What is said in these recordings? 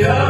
Yeah.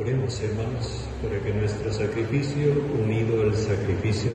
Oremos, hermanos, para que nuestro sacrificio, unido al sacrificio